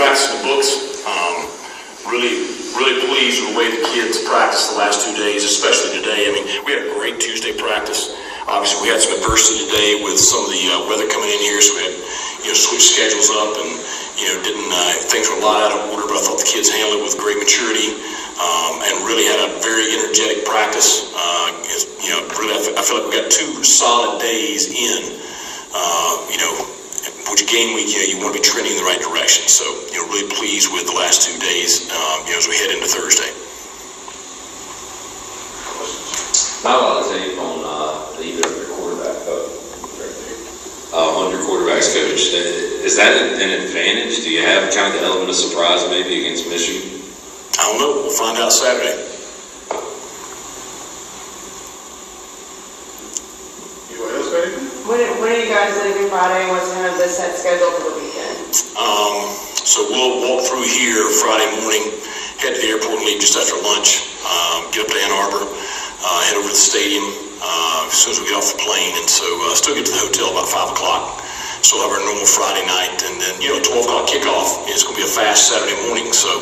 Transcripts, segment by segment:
practice in the books. Um, really, really pleased with the way the kids practiced the last two days, especially today. I mean, we had a great Tuesday practice. Obviously, we had some adversity today with some of the uh, weather coming in here, so we had you know switched schedules up and you know didn't uh, things were a lot out of order. But I thought the kids handled it with great maturity um, and really had a very energetic practice. Uh, you know, really, I, I feel like we got two solid days in. Uh, you know, which game week, you, know, you want to be trending in the right direction. So, you know, really pleased with the last two days, um, you know, as we head into Thursday. Not a lot of tape on uh, either of your quarterback, uh, uh, on your quarterbacks coach. Is that an advantage? Do you have kind of the element of surprise maybe against Michigan? I don't know. We'll find out Saturday. When, when are you guys leaving Friday? What's kind of the set schedule for the weekend? Um, so we'll walk through here Friday morning, head to the airport and leave just after lunch, um, get up to Ann Arbor, uh, head over to the stadium uh, as soon as we get off the plane. And so uh, still get to the hotel about 5 o'clock. So we'll have our normal Friday night. And then, you know, 12 o'clock kickoff. It's going to be a fast Saturday morning. So,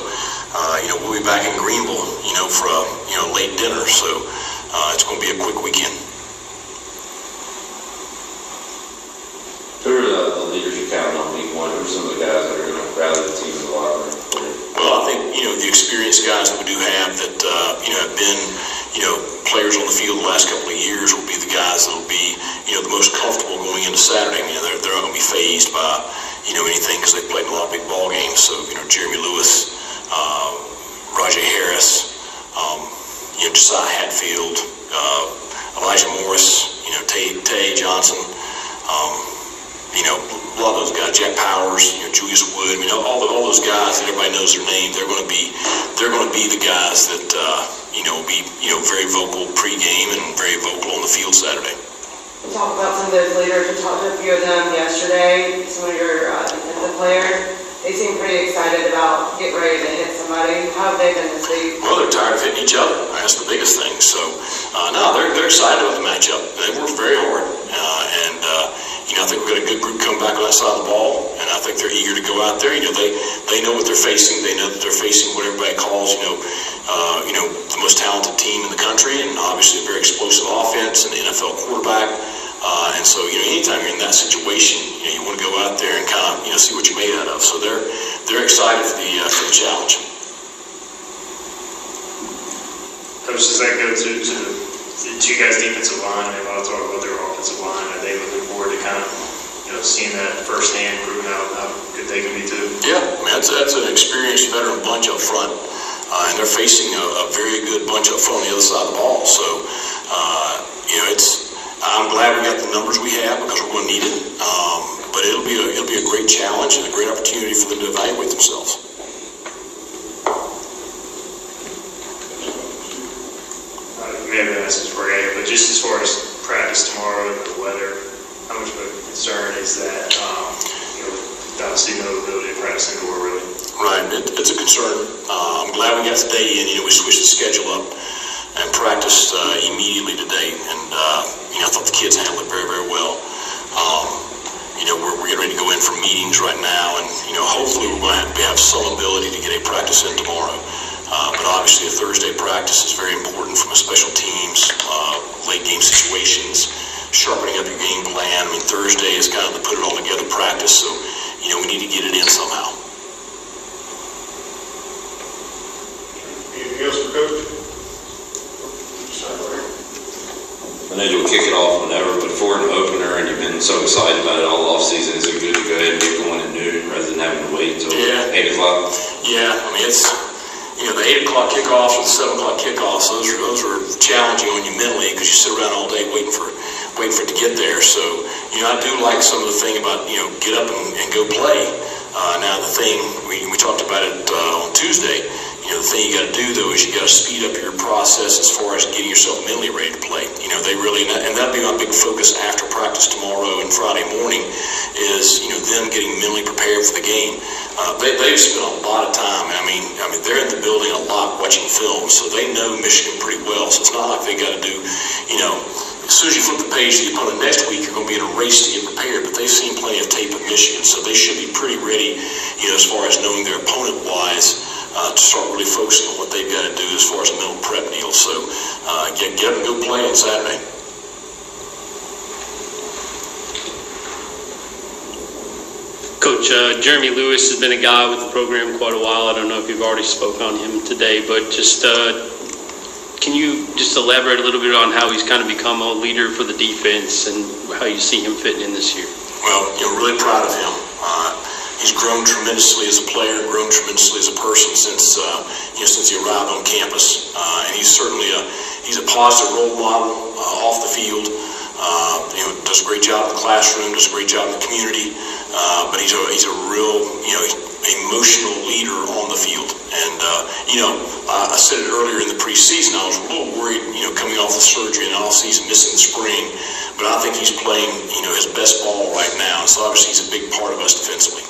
uh, you know, we'll be back in Greenville, you know, for a, you know, late dinner. So uh, it's going to be a quick weekend. Who are the, the leaders you're counting on some of the guys that are going to rally the team in the locker room? Well, I think, you know, the experienced guys that we do have that, uh, you know, have been, you know, players on the field the last couple of years will be the guys that will be, you know, the most comfortable going into Saturday. You know, they're, they're not going to be phased by, you know, anything because they've played a lot of big ball games. So, you know, Jeremy Lewis, uh, Rahjai Harris, um, you know, Josiah Hatfield, uh, Elijah Morris, you know, Tay, Tay Johnson, um, you know, a lot of those guys, Jack Powers, you know, Julius Wood, you know, all, the, all those guys that everybody knows their name, they're going to be, they're going to be the guys that, uh, you know, be, you know, very vocal pregame and very vocal on the field Saturday. We talked about some of those leaders. We talked to a few of them yesterday. Some of your uh, defensive players. They seem pretty excited about getting ready to hit somebody. How have they been this week? Well, they're tired of hitting each other. That's the biggest thing. So, uh, no, they're, they're excited about the matchup. They worked very hard. That side of the ball. And I think they're eager to go out there. You know, they, they know what they're facing. They know that they're facing what everybody calls, you know, uh, you know, the most talented team in the country and obviously a very explosive offense and NFL quarterback. Uh, and so, you know, anytime you're in that situation, you know, you want to go out there and kind of, you know, see what you're made out of. So they're they're excited for the uh, for the challenge. Coach, does that go to, to the two guys' defensive line? They want to talk about their offensive line. Are they looking forward to kind of, know, seeing that firsthand, proving how, how good they can be too? Yeah, I that's, that's an experienced veteran bunch up front. Uh, and they're facing a, a, very good bunch up front on the other side of the ball. So, uh, you know, it's I'm glad we got the numbers we have because we're going to need it. Um, but it'll be a, it'll be a great challenge and a great opportunity for them to evaluate themselves. maybe this is for you, but just as far as practice tomorrow and the weather, how much of a concern is that? Um, you know, obviously no ability to practice indoor really. Right, it, it's a concern. Uh, I'm glad we got today in. You know, we switched the schedule up and practiced uh, immediately today, and uh, you know, I thought the kids handled it very, very well. Um, you know, we're, we're getting ready to go in for meetings right now, and you know, hopefully we're going have, have some ability to get a practice in tomorrow. Uh, but obviously, a Thursday practice is very important from a special teams, uh, late game situations, sharpening up your game plan. I mean, Thursday is kind of the put it all together practice, so you know we need to get it in somehow. Anything else for coach? I know you'll kick it off whenever, but for an opener, and you've been so excited about it all off season, is it good to go ahead and get going at noon rather than having to wait until Yeah. eight o'clock? Yeah, I mean it's you know the eight o'clock kickoffs or the seven o'clock kickoffs. Those are those are challenging on you mentally because you sit around all day waiting for waiting for it to get there. So you know I do like some of the thing about you know get up and, and go play. Uh, now the thing we, we talked about it uh, on Tuesday. You know the thing you got to do though is you got to speed up your process as far as getting yourself mentally ready to play. You know they really and, that, and that'd be my big focus after practice tomorrow and Friday morning is you know them getting mentally prepared for the game. Uh, they, they've spent a lot of time. I mean, I mean, they're in the building a lot watching film, so they know Michigan pretty well. So it's not like they got to do, you know, as soon as you flip the page the opponent next week, you're going to be in a race to get prepared. But they've seen plenty of tape of Michigan, so they should be pretty ready, you know, as far as knowing their opponent wise, uh, to start really focusing on what they've got to do as far as mental prep deal. So, uh, get, get them to go play on Saturday. Coach, uh, Jeremy Lewis has been a guy with the program quite a while. I don't know if you've already spoke on him today, but just uh, can you just elaborate a little bit on how he's kind of become a leader for the defense and how you see him fitting in this year? Well, you know, really proud of him. Uh, he's grown tremendously as a player, grown tremendously as a person since uh, you know since he arrived on campus, uh, and he's certainly a he's a positive role model uh, off the field. Uh, you know, does a great job in the classroom, does a great job in the community. Uh, but he's a he's a real you know emotional leader on the field. And uh, you know, I, I said it earlier in the preseason. I was a little worried, you know, coming off the surgery and off season, missing the spring. But I think he's playing you know his best ball right now. So obviously he's a big part of us defensively.